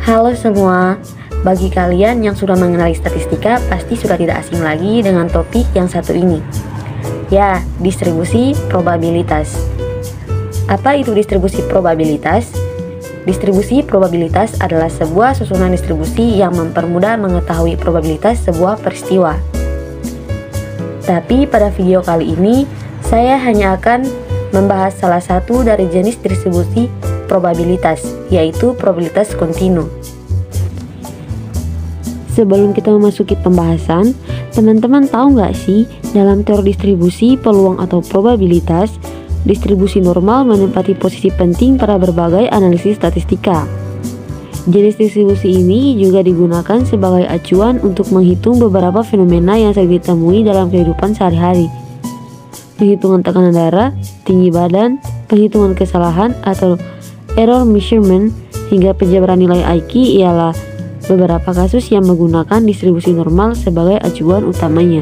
Halo semua, bagi kalian yang sudah mengenali statistika pasti sudah tidak asing lagi dengan topik yang satu ini. Ya, distribusi probabilitas. Apa itu distribusi probabilitas? Distribusi probabilitas adalah sebuah susunan distribusi yang mempermudah mengetahui probabilitas sebuah peristiwa. Tapi pada video kali ini, saya hanya akan membahas salah satu dari jenis distribusi probabilitas, yaitu probabilitas kontinu. Sebelum kita memasuki pembahasan, teman-teman tahu nggak sih dalam teori distribusi peluang atau probabilitas, distribusi normal menempati posisi penting pada berbagai analisis statistika. Jenis distribusi ini juga digunakan sebagai acuan untuk menghitung beberapa fenomena yang sering ditemui dalam kehidupan sehari-hari. Penghitungan tekanan darah, tinggi badan, penghitungan kesalahan atau Error measurement hingga penjabaran nilai IQ ialah beberapa kasus yang menggunakan distribusi normal sebagai acuan utamanya.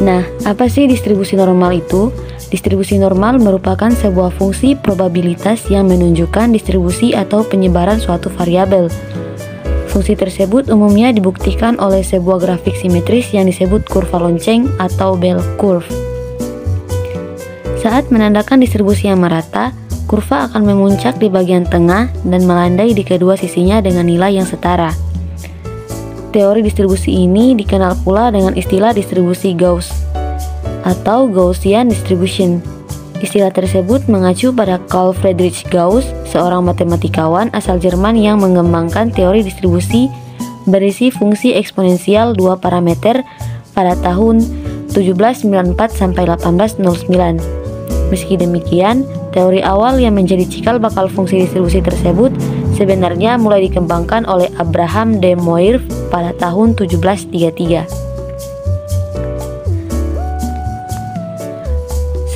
Nah, apa sih distribusi normal itu? Distribusi normal merupakan sebuah fungsi probabilitas yang menunjukkan distribusi atau penyebaran suatu variabel. Fungsi tersebut umumnya dibuktikan oleh sebuah grafik simetris yang disebut kurva lonceng atau bell curve. Saat menandakan distribusi yang merata, kurva akan memuncak di bagian tengah dan melandai di kedua sisinya dengan nilai yang setara. Teori distribusi ini dikenal pula dengan istilah distribusi Gauss atau Gaussian distribution. Istilah tersebut mengacu pada Carl Friedrich Gauss, seorang matematikawan asal Jerman yang mengembangkan teori distribusi berisi fungsi eksponensial dua parameter pada tahun 1794 sampai 1809. Meski demikian, teori awal yang menjadi cikal bakal fungsi distribusi tersebut sebenarnya mulai dikembangkan oleh Abraham de Moivre pada tahun 1733.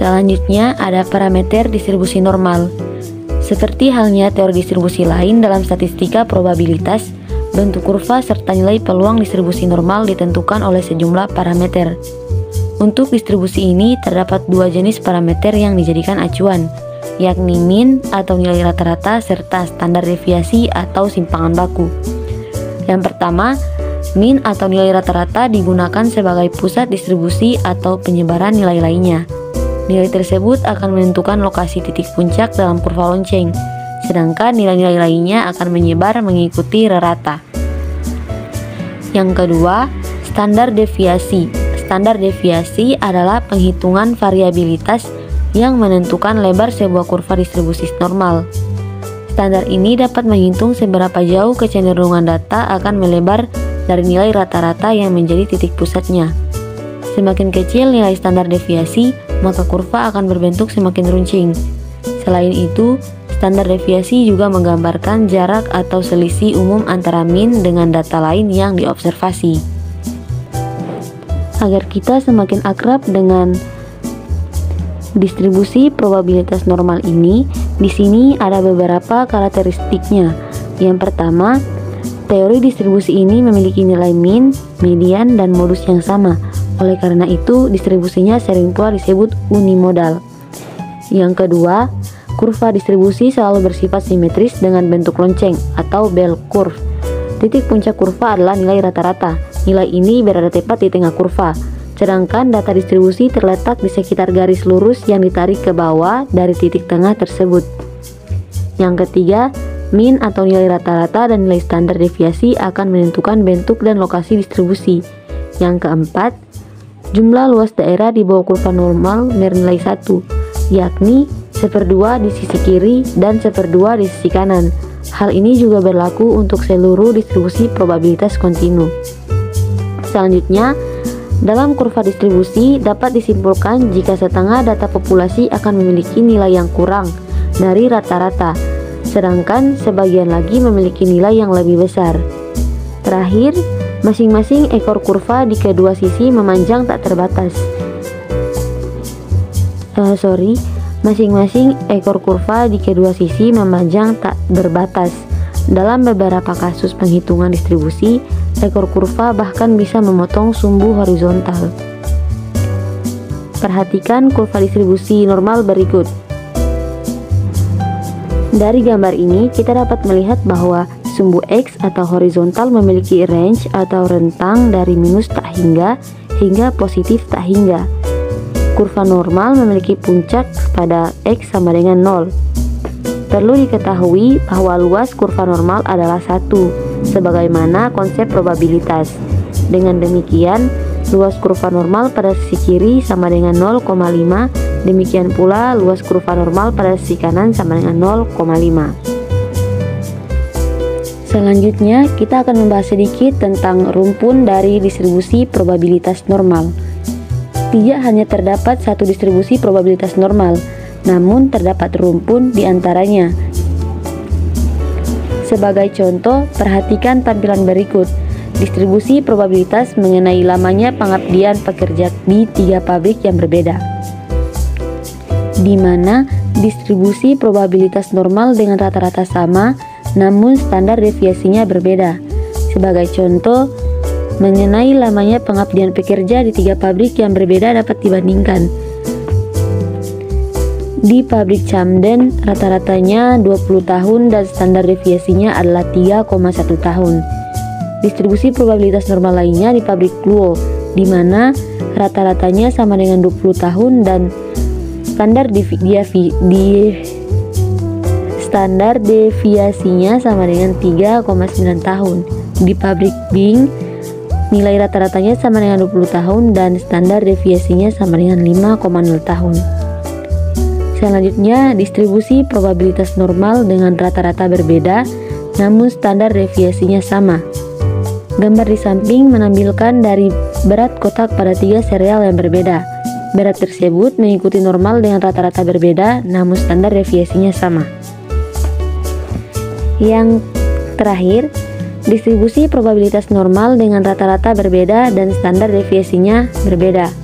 Selanjutnya ada parameter distribusi normal. Seperti halnya teori distribusi lain dalam statistika probabilitas, bentuk kurva serta nilai peluang distribusi normal ditentukan oleh sejumlah parameter. Untuk distribusi ini terdapat dua jenis parameter yang dijadikan acuan, yakni min atau nilai rata-rata serta standar deviasi atau simpangan baku. Yang pertama, min atau nilai rata-rata digunakan sebagai pusat distribusi atau penyebaran nilai lainnya. Nilai tersebut akan menentukan lokasi titik puncak dalam kurva lonceng, sedangkan nilai-nilai lainnya akan menyebar mengikuti rata. Yang kedua, standar deviasi Standar deviasi adalah penghitungan variabilitas yang menentukan lebar sebuah kurva distribusi normal. Standar ini dapat menghitung seberapa jauh kecenderungan data akan melebar dari nilai rata-rata yang menjadi titik pusatnya. Semakin kecil nilai standar deviasi, maka kurva akan berbentuk semakin runcing. Selain itu, standar deviasi juga menggambarkan jarak atau selisih umum antara min dengan data lain yang diobservasi agar kita semakin akrab dengan distribusi probabilitas normal ini, di sini ada beberapa karakteristiknya. Yang pertama, teori distribusi ini memiliki nilai min, median, dan modus yang sama. Oleh karena itu, distribusinya sering pula disebut unimodal. Yang kedua, kurva distribusi selalu bersifat simetris dengan bentuk lonceng atau bell curve. Titik puncak kurva adalah nilai rata-rata Nilai ini berada tepat di tengah kurva, sedangkan data distribusi terletak di sekitar garis lurus yang ditarik ke bawah dari titik tengah tersebut. Yang ketiga, min atau nilai rata-rata dan nilai standar deviasi akan menentukan bentuk dan lokasi distribusi. Yang keempat, jumlah luas daerah di bawah kurva normal bernilai 1, yakni seperdua di sisi kiri dan seperdua di sisi kanan. Hal ini juga berlaku untuk seluruh distribusi probabilitas kontinu. Selanjutnya, dalam kurva distribusi dapat disimpulkan jika setengah data populasi akan memiliki nilai yang kurang dari rata-rata, sedangkan sebagian lagi memiliki nilai yang lebih besar. Terakhir, masing-masing ekor kurva di kedua sisi memanjang tak terbatas. Uh, sorry, masing-masing ekor kurva di kedua sisi memanjang tak berbatas. Dalam beberapa kasus penghitungan distribusi, ekor kurva bahkan bisa memotong sumbu horizontal. Perhatikan kurva distribusi normal berikut. Dari gambar ini kita dapat melihat bahwa sumbu X atau horizontal memiliki range atau rentang dari minus tak hingga hingga positif tak hingga. Kurva normal memiliki puncak pada X sama dengan 0. Perlu diketahui bahwa luas kurva normal adalah satu, sebagaimana konsep probabilitas. Dengan demikian, luas kurva normal pada sisi kiri sama dengan 0,5 demikian pula luas kurva normal pada sisi kanan sama dengan 0,5 selanjutnya kita akan membahas sedikit tentang rumpun dari distribusi probabilitas normal tidak hanya terdapat satu distribusi probabilitas normal namun terdapat rumpun di antaranya sebagai contoh, perhatikan tampilan berikut. Distribusi probabilitas mengenai lamanya pengabdian pekerja di tiga pabrik yang berbeda. Di mana distribusi probabilitas normal dengan rata-rata sama, namun standar deviasinya berbeda. Sebagai contoh, mengenai lamanya pengabdian pekerja di tiga pabrik yang berbeda dapat dibandingkan. Di pabrik Camden, rata-ratanya 20 tahun dan standar deviasinya adalah 3,1 tahun. Distribusi probabilitas normal lainnya di pabrik Kluo, di mana rata-ratanya sama dengan 20 tahun dan standar devi, di standar deviasinya sama dengan 3,9 tahun. Di pabrik Bing, nilai rata-ratanya sama dengan 20 tahun dan standar deviasinya sama dengan 5,0 tahun. Selanjutnya, distribusi probabilitas normal dengan rata-rata berbeda, namun standar deviasinya sama. Gambar di samping menampilkan dari berat kotak pada tiga serial yang berbeda. Berat tersebut mengikuti normal dengan rata-rata berbeda, namun standar deviasinya sama. Yang terakhir, distribusi probabilitas normal dengan rata-rata berbeda dan standar deviasinya berbeda.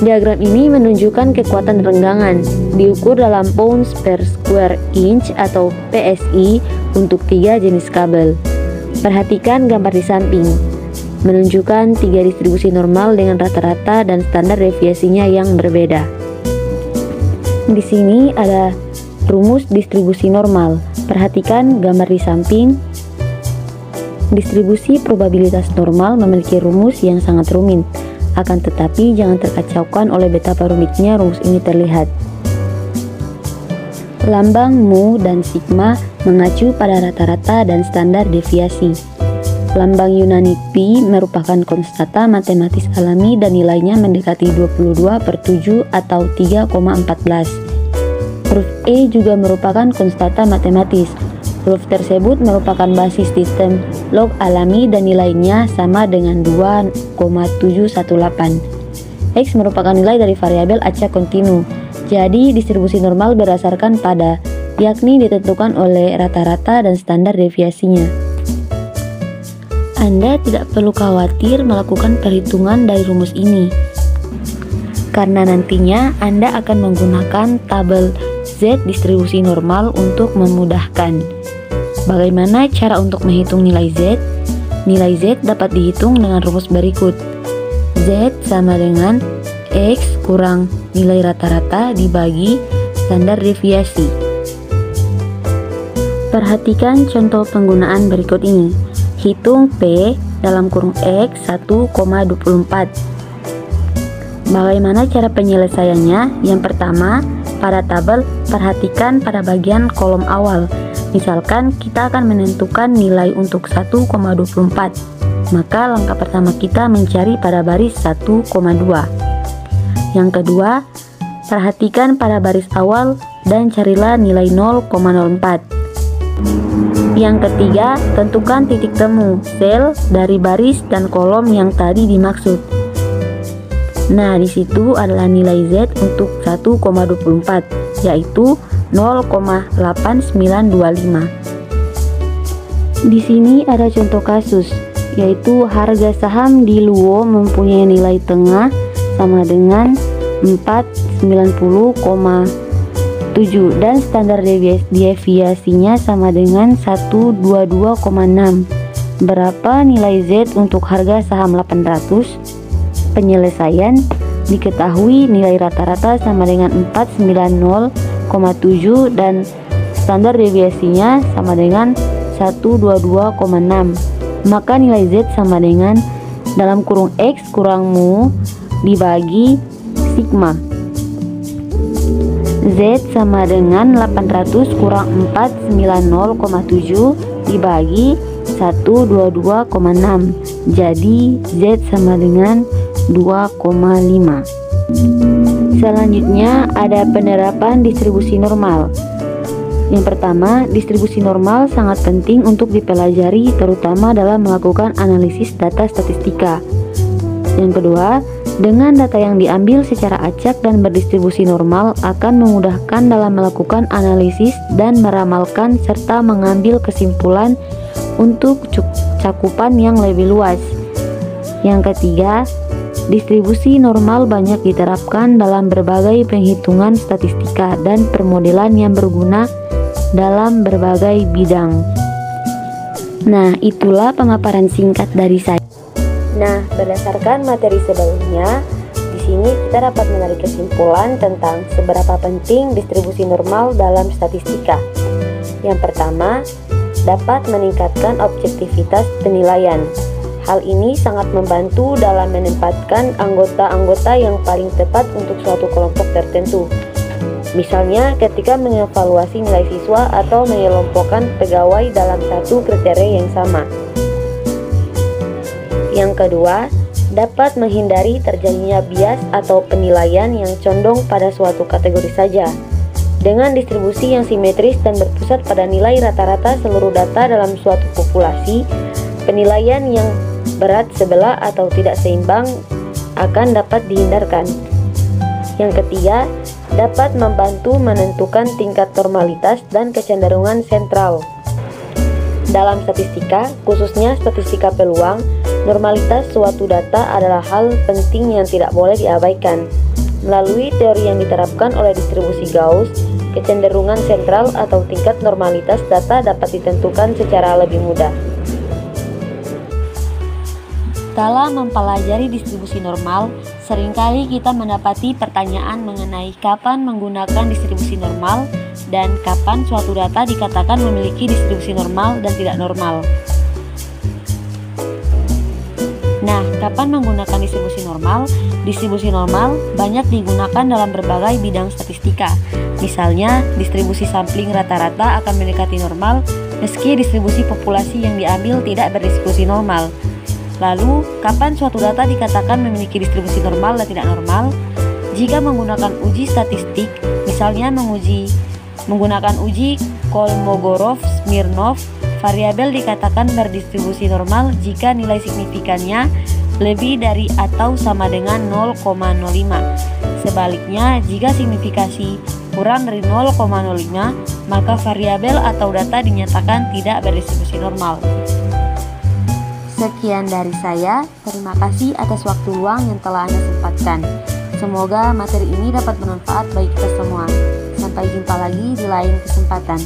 Diagram ini menunjukkan kekuatan renggangan diukur dalam pounds per square inch atau PSI untuk tiga jenis kabel. Perhatikan gambar di samping, menunjukkan tiga distribusi normal dengan rata-rata dan standar deviasinya yang berbeda. Di sini ada rumus distribusi normal. Perhatikan gambar di samping. Distribusi probabilitas normal memiliki rumus yang sangat rumit. Akan tetapi jangan terkacaukan oleh betapa rumitnya rumus ini terlihat. Lambang mu dan sigma mengacu pada rata-rata dan standar deviasi. Lambang Yunani pi merupakan konstata matematis alami dan nilainya mendekati 22 per 7 atau 3,14. Huruf E juga merupakan konstata matematis. Huruf tersebut merupakan basis sistem log alami dan nilainya sama dengan 2,718. X merupakan nilai dari variabel acak kontinu jadi, distribusi normal berdasarkan pada, yakni ditentukan oleh rata-rata dan standar deviasinya. Anda tidak perlu khawatir melakukan perhitungan dari rumus ini, karena nantinya Anda akan menggunakan tabel Z distribusi normal untuk memudahkan. Bagaimana cara untuk menghitung nilai Z? Nilai Z dapat dihitung dengan rumus berikut. Z sama dengan X kurang nilai rata-rata dibagi standar deviasi. Perhatikan contoh penggunaan berikut ini. Hitung P dalam kurung X 1,24. Bagaimana cara penyelesaiannya? Yang pertama, pada tabel perhatikan pada bagian kolom awal. Misalkan kita akan menentukan nilai untuk 1,24. Maka langkah pertama kita mencari pada baris 1,2. Yang kedua, perhatikan pada baris awal dan carilah nilai 0,04. Yang ketiga, tentukan titik temu sel dari baris dan kolom yang tadi dimaksud. Nah, di situ adalah nilai Z untuk 1,24, yaitu 0,8925. Di sini ada contoh kasus, yaitu harga saham di Luo mempunyai nilai tengah sama dengan 490,7 dan standar deviasinya sama dengan 122,6 berapa nilai Z untuk harga saham 800 penyelesaian diketahui nilai rata-rata sama dengan 490,7 dan Standar deviasinya sama dengan 122,6 Maka nilai Z sama dengan dalam kurung X kurang Mu dibagi Sigma. Z sama dengan 800 kurang 490,7 dibagi 122,6 Jadi Z sama dengan 2,5 Selanjutnya ada penerapan distribusi normal yang pertama, distribusi normal sangat penting untuk dipelajari terutama dalam melakukan analisis data statistika. Yang kedua, dengan data yang diambil secara acak dan berdistribusi normal akan memudahkan dalam melakukan analisis dan meramalkan serta mengambil kesimpulan untuk cakupan yang lebih luas. Yang ketiga, distribusi normal banyak diterapkan dalam berbagai penghitungan statistika dan permodelan yang berguna dalam berbagai bidang. Nah, itulah pemaparan singkat dari saya. Nah, berdasarkan materi sebelumnya, di sini kita dapat menarik kesimpulan tentang seberapa penting distribusi normal dalam statistika. Yang pertama, dapat meningkatkan objektivitas penilaian. Hal ini sangat membantu dalam menempatkan anggota-anggota yang paling tepat untuk suatu kelompok tertentu Misalnya ketika mengevaluasi nilai siswa atau mengelompokkan pegawai dalam satu kriteria yang sama. Yang kedua, dapat menghindari terjadinya bias atau penilaian yang condong pada suatu kategori saja. Dengan distribusi yang simetris dan berpusat pada nilai rata-rata seluruh data dalam suatu populasi, penilaian yang berat sebelah atau tidak seimbang akan dapat dihindarkan. Yang ketiga, dapat membantu menentukan tingkat normalitas dan kecenderungan sentral. Dalam statistika, khususnya statistika peluang, normalitas suatu data adalah hal penting yang tidak boleh diabaikan. Melalui teori yang diterapkan oleh distribusi Gauss, kecenderungan sentral atau tingkat normalitas data dapat ditentukan secara lebih mudah. Dalam mempelajari distribusi normal, sering kali kita mendapati pertanyaan mengenai kapan menggunakan distribusi normal dan kapan suatu data dikatakan memiliki distribusi normal dan tidak normal. Nah, kapan menggunakan distribusi normal? Distribusi normal banyak digunakan dalam berbagai bidang statistika. Misalnya, distribusi sampling rata-rata akan mendekati normal meski distribusi populasi yang diambil tidak berdistribusi normal. Lalu, kapan suatu data dikatakan memiliki distribusi normal dan tidak normal? Jika menggunakan uji statistik, misalnya menguji menggunakan uji Kolmogorov-Smirnov, variabel dikatakan berdistribusi normal jika nilai signifikannya lebih dari atau sama dengan 0,05. Sebaliknya, jika signifikasi kurang dari 0,05, maka variabel atau data dinyatakan tidak berdistribusi normal. Sekian dari saya, terima kasih atas waktu luang yang telah Anda sempatkan. Semoga materi ini dapat bermanfaat bagi kita semua. Sampai jumpa lagi di lain kesempatan.